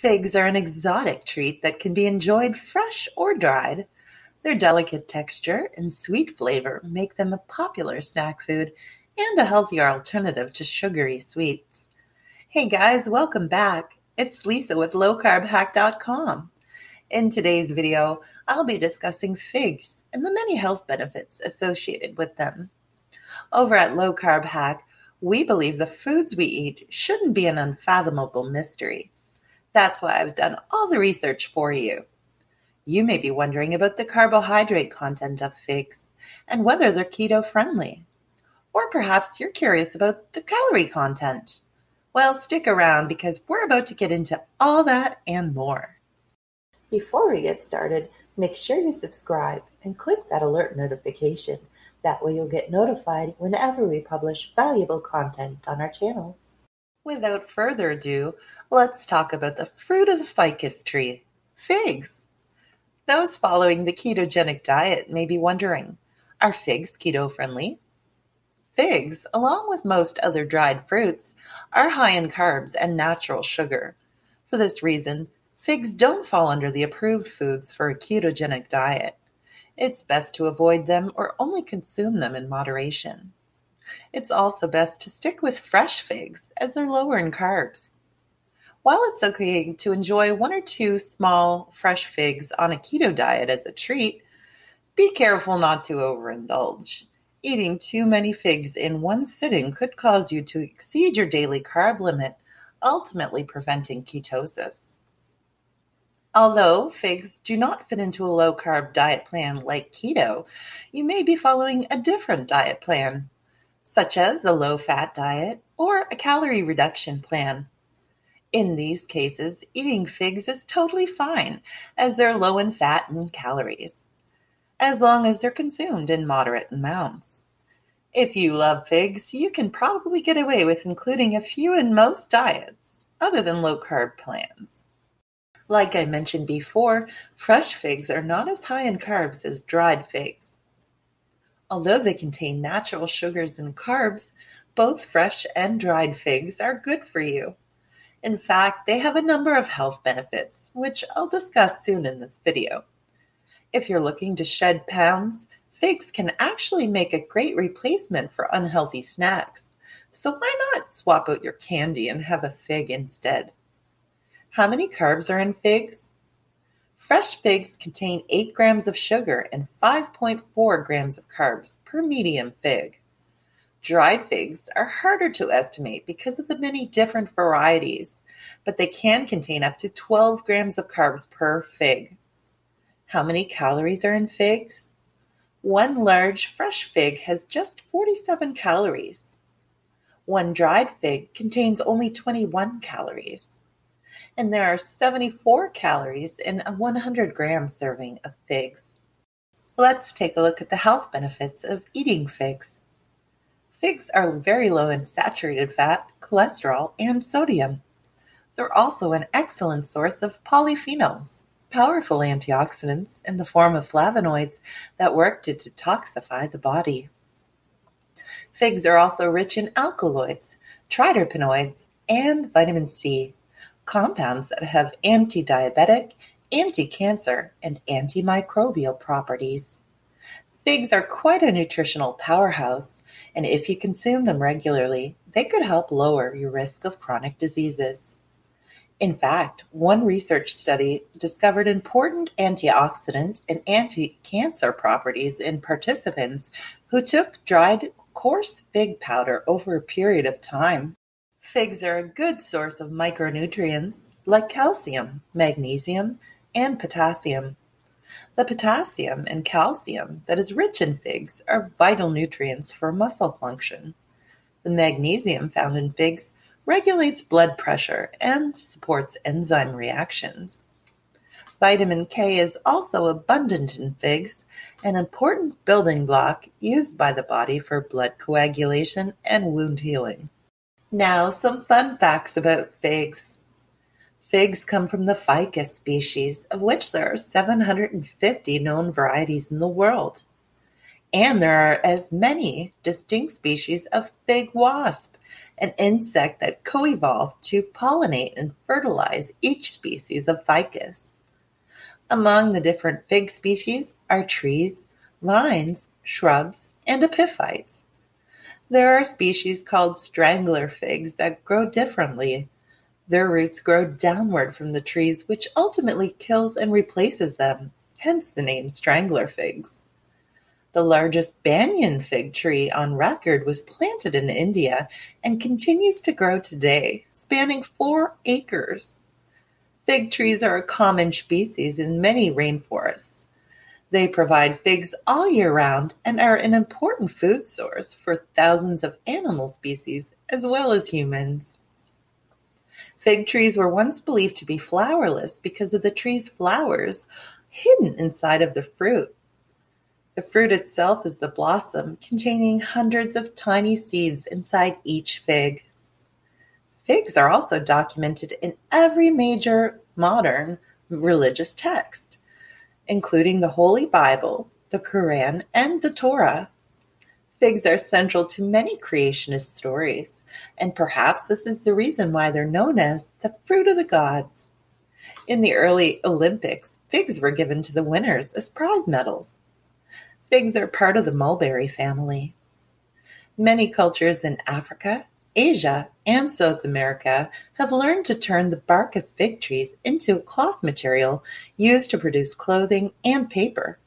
Figs are an exotic treat that can be enjoyed fresh or dried. Their delicate texture and sweet flavor make them a popular snack food and a healthier alternative to sugary sweets. Hey guys, welcome back. It's Lisa with lowcarbhack.com. In today's video, I'll be discussing figs and the many health benefits associated with them. Over at Low Carb Hack, we believe the foods we eat shouldn't be an unfathomable mystery. That's why I've done all the research for you. You may be wondering about the carbohydrate content of figs and whether they're keto friendly. Or perhaps you're curious about the calorie content. Well, stick around because we're about to get into all that and more. Before we get started, make sure you subscribe and click that alert notification. That way you'll get notified whenever we publish valuable content on our channel. Without further ado, let's talk about the fruit of the ficus tree, figs. Those following the ketogenic diet may be wondering, are figs keto friendly? Figs, along with most other dried fruits, are high in carbs and natural sugar. For this reason, figs don't fall under the approved foods for a ketogenic diet. It's best to avoid them or only consume them in moderation. It's also best to stick with fresh figs as they're lower in carbs. While it's okay to enjoy one or two small, fresh figs on a keto diet as a treat, be careful not to overindulge. Eating too many figs in one sitting could cause you to exceed your daily carb limit, ultimately preventing ketosis. Although figs do not fit into a low carb diet plan like keto, you may be following a different diet plan, such as a low fat diet or a calorie reduction plan. In these cases, eating figs is totally fine as they're low in fat and calories, as long as they're consumed in moderate amounts. If you love figs, you can probably get away with including a few in most diets, other than low carb plans. Like I mentioned before, fresh figs are not as high in carbs as dried figs. Although they contain natural sugars and carbs, both fresh and dried figs are good for you. In fact, they have a number of health benefits, which I'll discuss soon in this video. If you're looking to shed pounds, figs can actually make a great replacement for unhealthy snacks. So why not swap out your candy and have a fig instead? How many carbs are in figs? Fresh figs contain 8 grams of sugar and 5.4 grams of carbs per medium fig. Dried figs are harder to estimate because of the many different varieties, but they can contain up to 12 grams of carbs per fig. How many calories are in figs? One large fresh fig has just 47 calories. One dried fig contains only 21 calories. And there are 74 calories in a 100 gram serving of figs. Let's take a look at the health benefits of eating figs. Figs are very low in saturated fat, cholesterol, and sodium. They're also an excellent source of polyphenols, powerful antioxidants in the form of flavonoids that work to detoxify the body. Figs are also rich in alkaloids, triterpenoids, and vitamin C, compounds that have anti-diabetic, anti-cancer, and antimicrobial properties. Figs are quite a nutritional powerhouse, and if you consume them regularly, they could help lower your risk of chronic diseases. In fact, one research study discovered important antioxidant and anti-cancer properties in participants who took dried coarse fig powder over a period of time. Figs are a good source of micronutrients like calcium, magnesium, and potassium. The potassium and calcium that is rich in figs are vital nutrients for muscle function. The magnesium found in figs regulates blood pressure and supports enzyme reactions. Vitamin K is also abundant in figs, an important building block used by the body for blood coagulation and wound healing. Now, some fun facts about figs. Figs come from the ficus species, of which there are seven hundred and fifty known varieties in the world. And there are as many distinct species of fig wasp, an insect that co-evolved to pollinate and fertilize each species of ficus. Among the different fig species are trees, vines, shrubs, and epiphytes. There are species called strangler figs that grow differently. Their roots grow downward from the trees, which ultimately kills and replaces them, hence the name strangler figs. The largest banyan fig tree on record was planted in India and continues to grow today, spanning four acres. Fig trees are a common species in many rainforests. They provide figs all year round and are an important food source for thousands of animal species as well as humans. Fig trees were once believed to be flowerless because of the tree's flowers hidden inside of the fruit. The fruit itself is the blossom, containing hundreds of tiny seeds inside each fig. Figs are also documented in every major modern religious text including the Holy Bible, the Quran, and the Torah. Figs are central to many creationist stories, and perhaps this is the reason why they're known as the fruit of the gods. In the early Olympics, figs were given to the winners as prize medals. Figs are part of the mulberry family. Many cultures in Africa, Asia, and South America have learned to turn the bark of fig trees into a cloth material used to produce clothing and paper.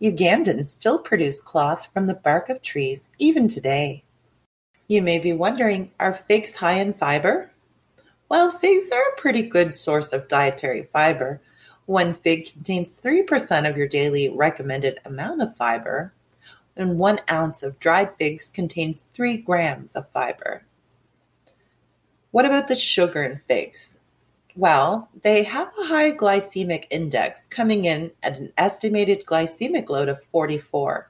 Ugandans still produce cloth from the bark of trees even today. You may be wondering, are figs high in fiber? Well, figs are a pretty good source of dietary fiber. One fig contains 3% of your daily recommended amount of fiber, and one ounce of dried figs contains 3 grams of fiber. What about the sugar in figs? Well, they have a high glycemic index, coming in at an estimated glycemic load of 44.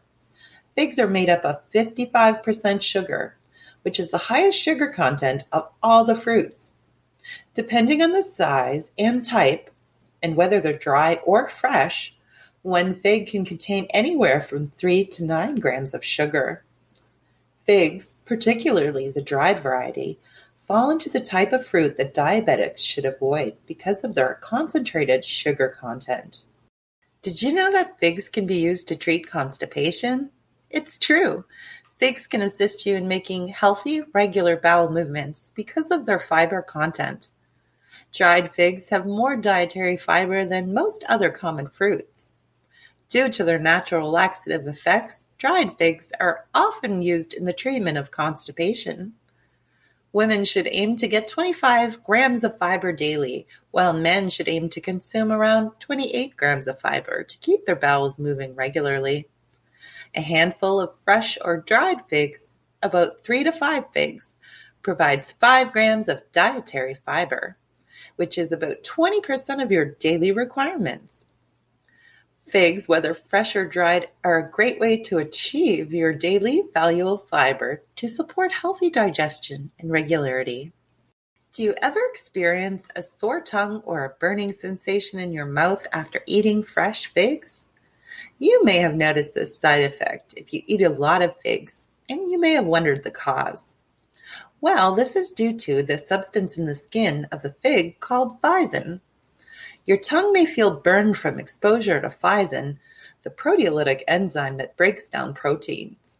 Figs are made up of 55% sugar, which is the highest sugar content of all the fruits. Depending on the size and type, and whether they're dry or fresh, one fig can contain anywhere from 3 to 9 grams of sugar. Figs, particularly the dried variety, fall into the type of fruit that diabetics should avoid because of their concentrated sugar content. Did you know that figs can be used to treat constipation? It's true. Figs can assist you in making healthy, regular bowel movements because of their fiber content. Dried figs have more dietary fiber than most other common fruits. Due to their natural laxative effects, dried figs are often used in the treatment of constipation. Women should aim to get 25 grams of fiber daily, while men should aim to consume around 28 grams of fiber to keep their bowels moving regularly. A handful of fresh or dried figs, about 3 to 5 figs, provides 5 grams of dietary fiber, which is about 20% of your daily requirements. Figs, whether fresh or dried, are a great way to achieve your daily valuable fiber to support healthy digestion and regularity. Do you ever experience a sore tongue or a burning sensation in your mouth after eating fresh figs? You may have noticed this side effect if you eat a lot of figs, and you may have wondered the cause. Well, this is due to the substance in the skin of the fig called ficin. Your tongue may feel burned from exposure to ficin, the proteolytic enzyme that breaks down proteins.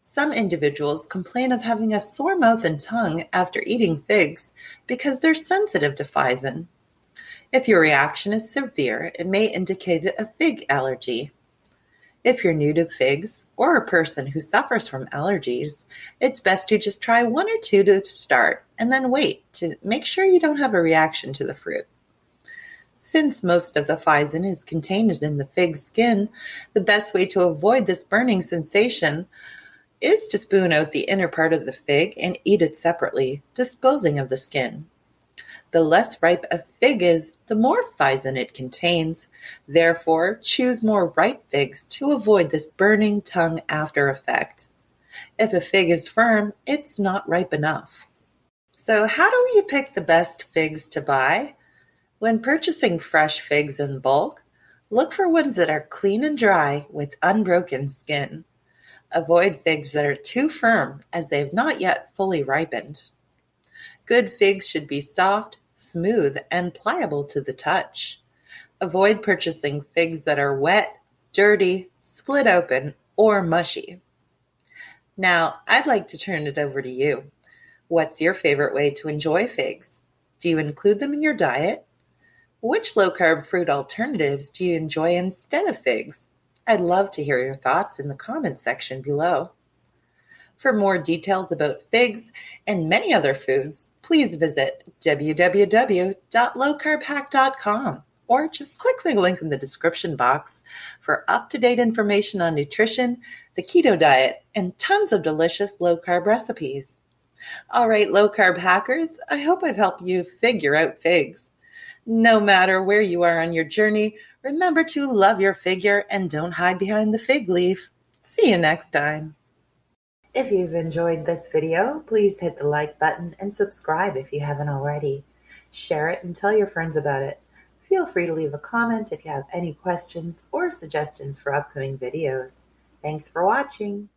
Some individuals complain of having a sore mouth and tongue after eating figs because they're sensitive to ficin. If your reaction is severe, it may indicate a fig allergy. If you're new to figs or a person who suffers from allergies, it's best to just try one or two to start and then wait to make sure you don't have a reaction to the fruit. Since most of the ficin is contained in the fig skin, the best way to avoid this burning sensation is to spoon out the inner part of the fig and eat it separately, disposing of the skin. The less ripe a fig is, the more ficin it contains. Therefore, choose more ripe figs to avoid this burning tongue after effect. If a fig is firm, it's not ripe enough. So, how do you pick the best figs to buy? When purchasing fresh figs in bulk, look for ones that are clean and dry with unbroken skin. Avoid figs that are too firm as they have not yet fully ripened. Good figs should be soft, smooth, and pliable to the touch. Avoid purchasing figs that are wet, dirty, split open, or mushy. Now, I'd like to turn it over to you. What's your favorite way to enjoy figs? Do you include them in your diet? Which low carb fruit alternatives do you enjoy instead of figs? I'd love to hear your thoughts in the comments section below. For more details about figs and many other foods, please visit www.lowcarbhack.com or just click the link in the description box for up to date information on nutrition, the keto diet, and tons of delicious low carb recipes. All right, low carb hackers, I hope I've helped you figure out figs. No matter where you are on your journey, remember to love your figure and don't hide behind the fig leaf. See you next time. If you've enjoyed this video, please hit the like button and subscribe if you haven't already. Share it and tell your friends about it. Feel free to leave a comment if you have any questions or suggestions for upcoming videos. Thanks for watching.